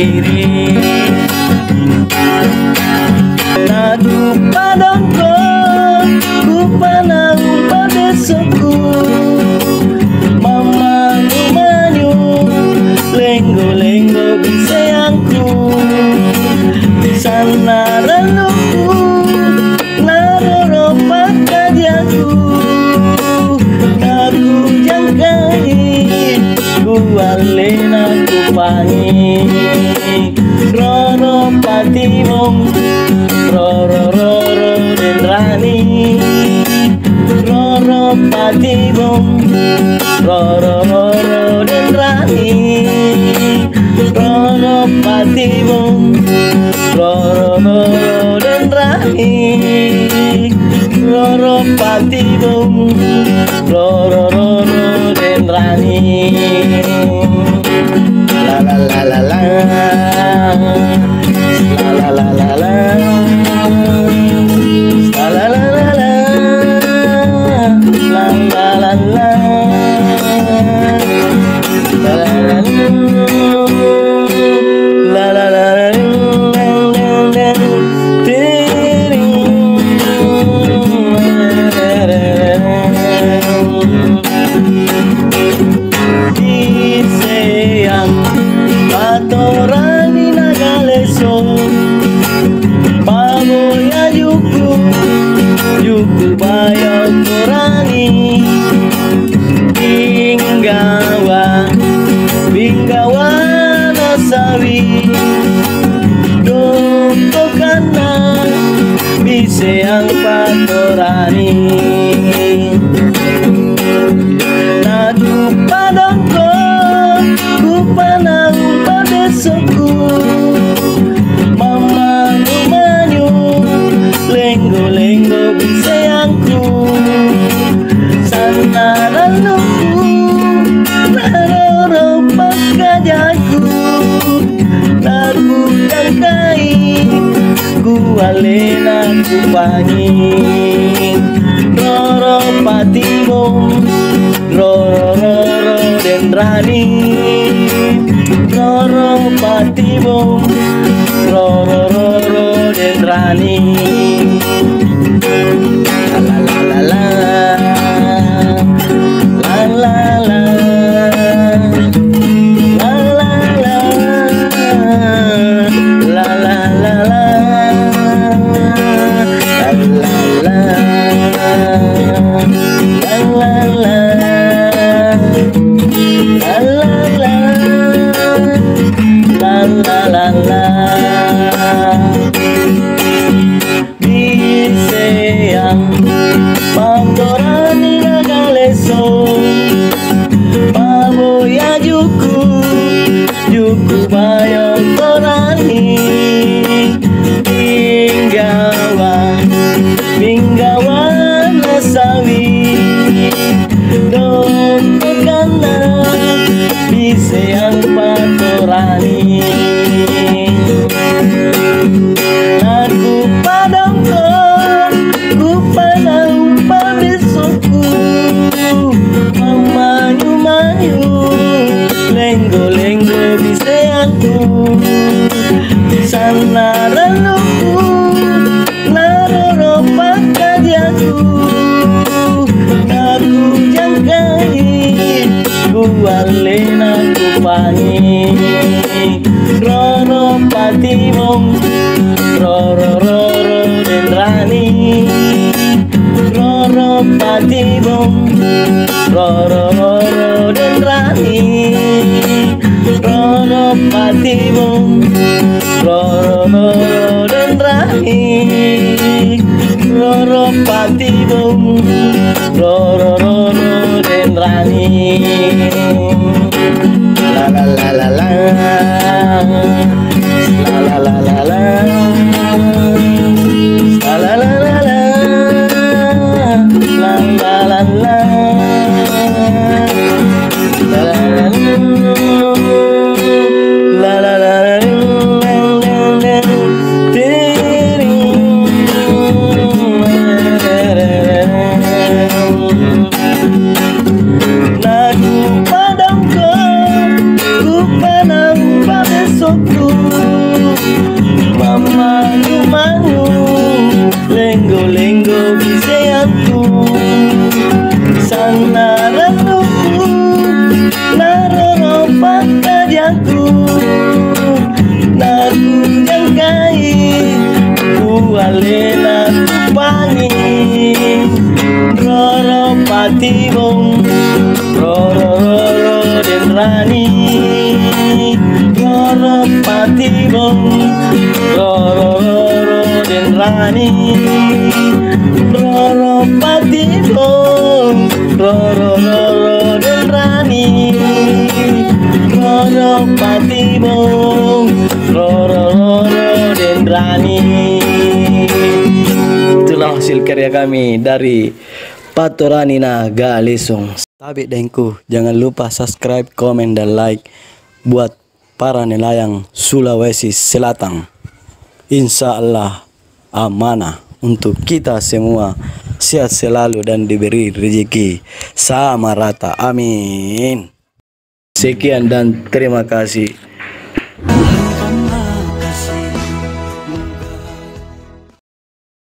kali diri. Nadu padangko Ku panang padesoku Mama manyu Lenggo lenggo sayangku. Sana renuku Naroro pakajaku Naku jangkai Ku alena Roro patimong Roro roro dendrani Roro patimong Roro roro dendrani Roro patimong Roro roro dendrani La la la la la La la la la la La Yuku bayo torani Binggawa Binggawa nasawi. Doko kana Bise ang patorani wale nang kupangi Roro patimbo Roro roro dendrani. Roro patimbo Roro roro dendrani. La biseanku Sana renuku Naroro pakajaku Naku jangkai Ku alena ku pangi Roro patimong Roro roro dendrani. Roro patimong Roro Roro patimong Roro roro dendrani Roro patimong Roro roro dendrani La la la la la La la Kualena tupangi Roro patibong Roro roro den rani. Roro patibong Roro roro den rani. Roro hasil karya kami dari Patorani na Galisong. Tabi dengku, jangan lupa subscribe, komen, dan like buat para nelayan Sulawesi Selatan. Insya Allah amanah untuk kita semua sehat selalu dan diberi rezeki sama rata. Amin. Sekian dan terima kasih.